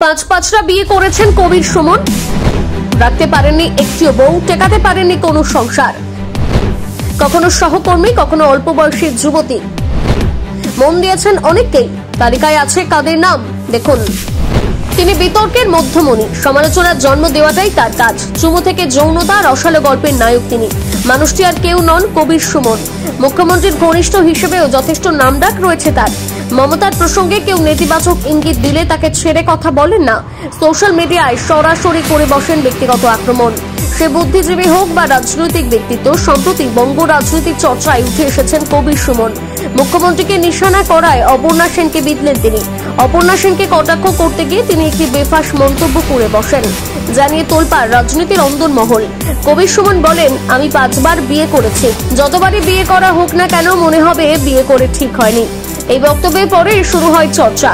পাঁচ পাঁচটা বিয়ে করেছেন কবির সুমন। রাখতে পারেননি একটিও বউ টেকাতে পারেননি কোনো সংসার। কখনো সহকর্মী, কখনো অল্প বয়সী যুবতী। মন দিয়েছেন অনেককেই, তালিকায় আছে কাদের নাম? দেখুন। তিনি বিতর্কের মধ্যমণি, সমালোচনার জন্ম দেওয়াটাই তার কাজ। চুমু থেকে যৌনতা রসালো গল্পের নায়ক তিনি। মানুষটি আর কেউ নন কবির সুমন। মুখ্যমন্ত্রীর ঘনিষ্ঠ হিসেবেও যথেষ্ট নামডাক রয়েছে তার। মমতার প্রসঙ্গে কেউ নেতিবাচক ইঙ্গিত দিলে তাকে ছেড়ে কথা বলেন না। সোশ্যাল মিডিয়ায় সরাসরি করে বসেন ব্যক্তিগত আক্রমণ। সে বুদ্ধিজীবী হোক বা রাজনৈতিক ব্যক্তিত্ব, সম্প্রতি বঙ্গ রাজনৈতিক চর্চায় উঠে এসেছেন কবির সুমন। মুখ্যমন্ত্রীকে নিশানা করায় অপর্ণা সেনকে বিদলেন তিনি। অপর্ণা সেনকে কটাক্ষ করতে গিয়ে তিনি একটি বেফাস মন্তব্য করে বসেন, জানিয়ে তোলপাড় রাজনীতির অন্দর মহল কবির সুমন বলেন, আমি পাঁচবার বিয়ে করেছি। যতবারই বিয়ে করা হোক না কেন, মনে হবে বিয়ে করে ঠিক হয়নি। এই বক্তব্যের পরে শুরু হয় চর্চা।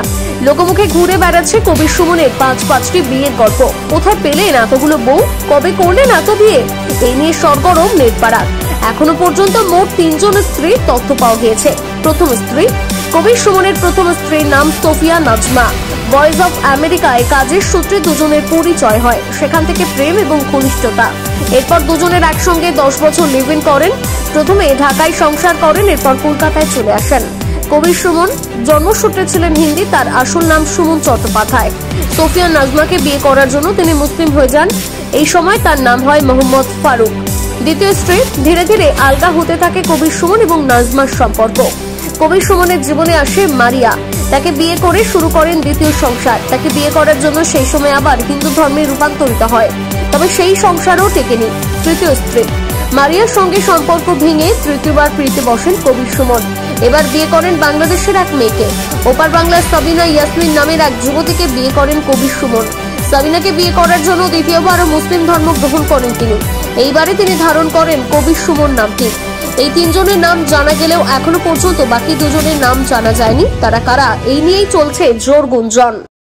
লোকমুখে ঘুরে বেড়াচ্ছে কবির সুমনের পাঁচ পাঁচটি বিয়ের গল্প। কোথায় পেলেন এতগুলো বউ? কবে করলেন এত বিয়ে? এই নিয়ে সরগরম নেটপাড়া এখনও পর্যন্ত মোট তিনজন স্ত্রীর তথ্য পাওয়া গিয়েছে। প্রথম স্ত্রী কবির সুমনের প্রথম স্ত্রীর নাম সোফিয়া নাজমা। ভয়েস অফ আমেরিকায় কাজের সূত্রে দুজনের পরিচয় হয়। সেখান থেকে প্রেম এবং ঘনিষ্ঠতা। এরপর দুজনের একসঙ্গে দশ বছর লিভ ইন করেন। প্রথমে ঢাকায় সংসার করেন, এরপর কলকাতায় চলে আসেন। কবির সুমন, জন্মসূত্রে ছিলেন হিন্দি, তার আসল নাম সুমন চট্টোপাধ্যায়। সোফিয়া নাজমাকে বিয়ে করার জন্য তিনি মুসলিম হয়ে যান। এই সময় তার নাম হয় মোহাম্মদ ফারুক। দ্বিতীয় স্ত্রী, ধীরে ধীরে আলগা হতে থাকে কবির সুমন এবং নাজমার সম্পর্ক। কবির সুমনের জীবনে আসে মারিয়া। তাকে বিয়ে করে শুরু করেন দ্বিতীয় সংসার। তাকে বিয়ে করার জন্য সেই সময় আবার হিন্দু ধর্মে রূপান্তরিত হয়। তবে সেই সংসারও টেকেনি তৃতীয় স্ত্রী। মারিয়ার সঙ্গে সম্পর্ক ভেঙে তৃতীয়বার প্রীতে বসেন কবির সুমন। এবার বিয়ে করেন বাংলাদেশের এক মেয়েকে। ওপার বাংলার সাবিনা ইয়াসমিন নামের এক যুবতীকে বিয়ে করেন কবি সুমন। সাবিনাকে বিয়ে করার জন্য দ্বিতীয়বারও মুসলিম ধর্ম গ্রহণ করেন তিনি। এইবারে তিনি ধারণ করেন কবি সুমন নামটি। এই তিনজনের নাম জানা গেলেও এখনও পর্যন্ত বাকি দুজনের নাম জানা যায়নি। তারা কারা? এই নিয়েই চলছে জোর গুঞ্জন।